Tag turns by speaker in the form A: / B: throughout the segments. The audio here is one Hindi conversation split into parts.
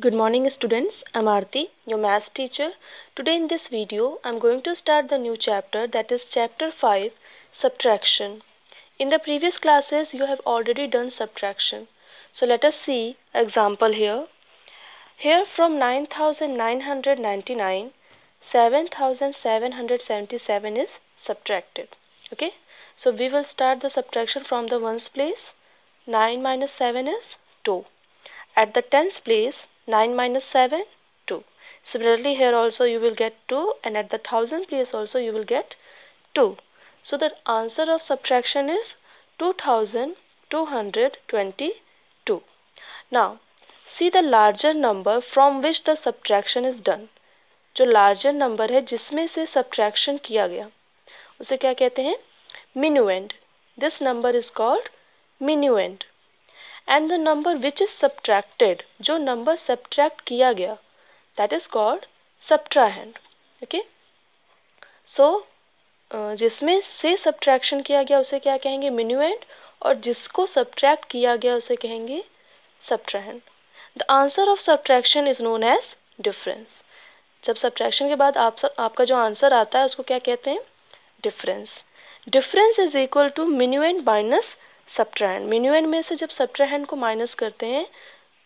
A: Good morning students, I'm Aarti, your maths teacher. Today in this video, I'm going to start the new chapter that is chapter 5, subtraction. In the previous classes, you have already done subtraction. So let us see example here. Here from 9999, 7777 is subtracted. Okay, so we will start the subtraction from the ones place. 9 minus 7 is 2. At the tens place, 9 minus 7, 2. Similarly, here also you will get 2 and at the thousand place also you will get 2. So the answer of subtraction is 2222. Now, see the larger number from which the subtraction is done. जो लार्जर नंबर है जिसमें से सब्ट्रैक्शन किया गया उसे क्या कहते हैं minuend. This number is called minuend. And the number which is subtracted जो नंबर सब्ट्रैक्ट किया गया that is called subtrahend okay so जिसमें से सब्ट्रैक्शन किया गया, उसे क्या कहेंगे? मिन्यू एंड और जिसको सब्ट्रैक्ट किया गया, उसे कहेंगे subtrahend the answer of subtraction is known as difference जब सब्ट्रैक्शन के बाद आप सब, आपका जो आंसर आता है, उसको क्या कहते हैं? Difference difference is equal to minuend minus subtrahend minuend में से जब सब्ट्रैंड को माइनस करते हैं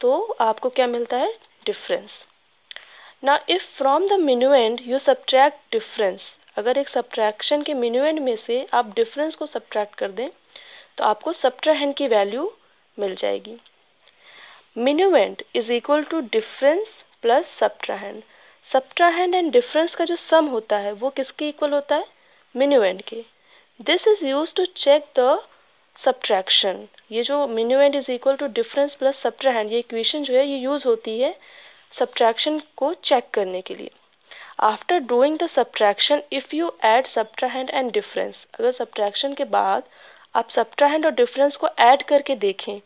A: तो आपको क्या मिलता है? डिफरेंस ना if from the minuend you subtract difference अगर एक सब्ट्रैक्शन के मिन्यूएंड में से आप डिफरेंस को सब्ट्रैक्ट कर दें तो आपको सब्ट्रैंड की वैल्यू मिल जाएगी। Minuend is equal to difference plus subtrahend subtrahend and difference का जो सम होता है, वो किसके इक्वल होता है? मिन्यूएंड के। This is use to check the subtraction ये जो minuend is equal to difference plus subtrahend ये इक्वेशन जो है, ये यूज़ होती है सब्ट्रैक्शन को चेक करने के लिए. After doing the subtraction if you add subtrahend and difference अगर सब्ट्रैक्शन के बाद आप सब्ट्रैंड और डिफरेंस को ऐड करके देखें,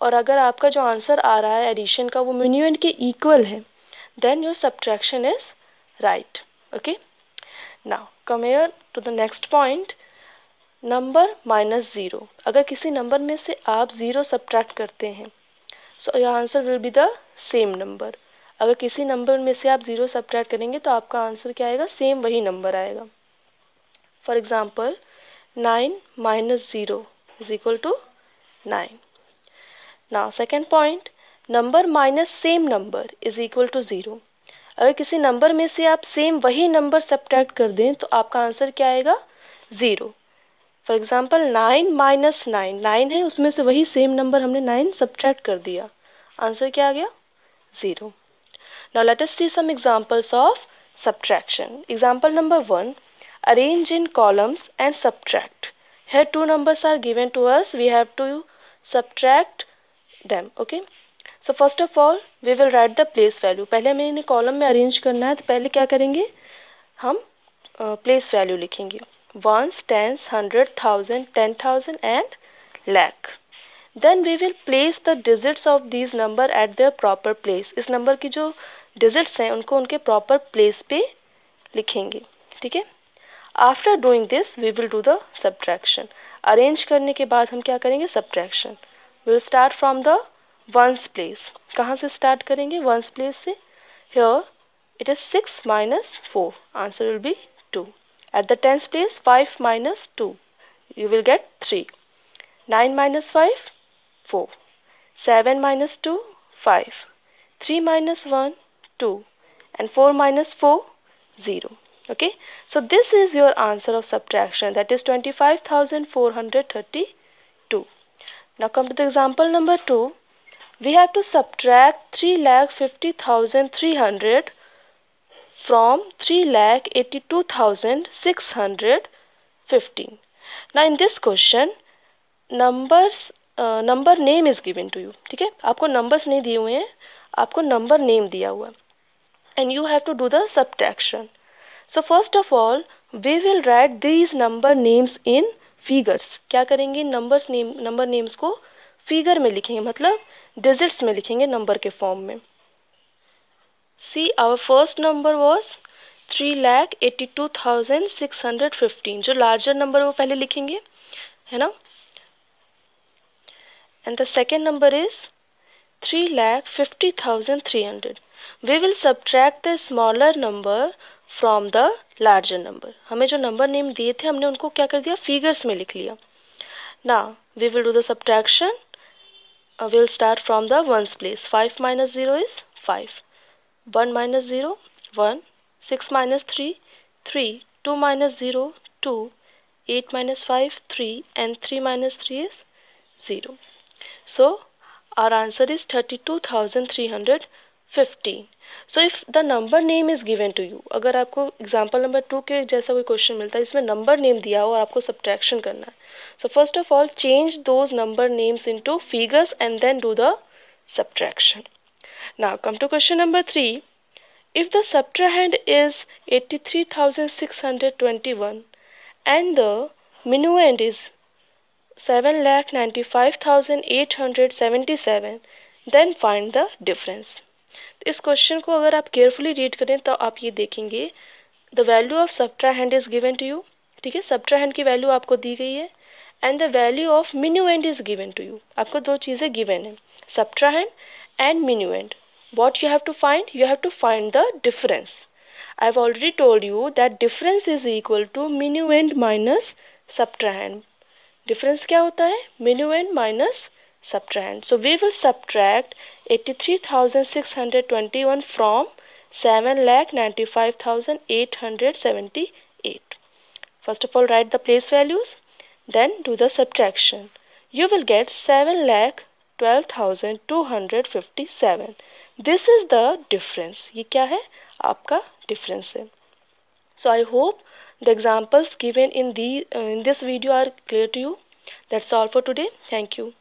A: और अगर आपका जो आंसर आ रहा है एडिशन का, वो मिन्यूएंड के इक्वल है then your subtraction is okay? Now, come here to the next point. Number minus zero. अगर किसी नंबर में से आप ज़ीरो सब्ट्रैक्ट करते हैं so your answer will be the same number अगर किसी नंबर में से आप ज़ीरो सब्ट्रैक्ट करेंगे तो आपका आंसर क्या आएगा? सेम वही नंबर आएगा। For example nine minus zero is equal to nine now second point number minus same number is equal to zero अगर किसी नंबर में से आप सेम वही नंबर सब्ट्रैक्ट कर दें तो आपका आंसर क्या आएगा? Zero for example nine minus nine nine है, उसमें से वही सेम नंबर हमने नाइन सब्ट्रैक्ट कर दिया। आंसर क्या आ गया? Zero now let us see some examples of subtraction example number 1 arrange in columns and subtract. Here two numbers are given to us. We have to subtract them, okay? So first of all we will write the place value पहले हमें इन्हें कॉलम में अरेंज करना है तो पहले क्या करेंगे? हम प्लेस वैल्यू लिखेंगे। Ones tens hundred thousand ten thousand and lakh then we will place the digits of these number at their proper place इस नंबर की जो डिजिट्स हैं, उनको उनके प्रॉपर प्लेस पे लिखेंगे। ठीक है? After doing this we will do the subtraction arrange करने के बाद हम क्या करेंगे? Subtraction we will start from the ones place कहाँ से स्टार्ट करेंगे? वंस प्लेस से। Here it is six minus four answer will be two At the tens place, 5 minus 2. You will get 3. 9 minus 5, 4. 7 minus 2, 5. 3 minus 1, 2. And 4 minus 4, 0 okay so this is your answer of subtraction that is 25432 now come to the example number 2 we have to subtract 3 lakh 50300 from 3 lakh 82,615. Now in this question numbers uh, number name is given to you ठीक है आपको numbers नहीं दिए हुए हैं आपको number name दिया हुआ and you have to do the subtraction. So first of all we will write these number names in figures. क्या करेंगे numbers name number names को figure में लिखेंगे मतलब डिजिट्स में लिखेंगे नंबर के फॉर्म में see our first number was three lakh eighty two thousand six hundred fifteen जो लार्जर नंबर वो पहले लिखेंगे, है ना? And the second number is three lakh fifty thousand three hundred we will subtract the smaller number from the larger number हमें जो नंबर नेम दिए थे, हमने उनको क्या कर दिया? फिगर्स में लिख लिया। ना we will do the subtraction will start from the ones place five minus zero is five one minus zero one six minus three three two minus zero two eight minus five three and three minus three is zero. So our answer is 32,315 so if the number name is given to you अगर आपको एग्ज़ाम्पल नंबर टू के जैसा कोई क्वेश्चन मिलता है इसमें नंबर नेम दिया हो और आपको सब्ट्रैक्शन करना है। So first of all change those number names into figures and then do the subtraction. Now come to question number 3. If the subtrahend is 83,621 and the minuend is 7,95,877 then find the difference. इस क्वेश्चन को अगर आप केयरफुली रीड करें तो आप ये देखेंगे the value of subtrahend is given to you ठीक है सब्ट्रा हैंड की वैल्यू आपको दी गई है and the value of minuend is given to you आपको दो चीज़ें गिवन है सब्ट्रा hand and minuend what you have to find you have to find the difference I have already told you that difference is equal to minuend minus subtrahend difference क्या होता है minuend minus subtrahend. So we will subtract 83,621 from 7,95,878. First of all write the place values then do the subtraction. You will get 7,12,257. This is the difference. ये क्या है आपका difference है. So I hope the examples given in the uh, in this video are clear to you. That's all for today. Thank you.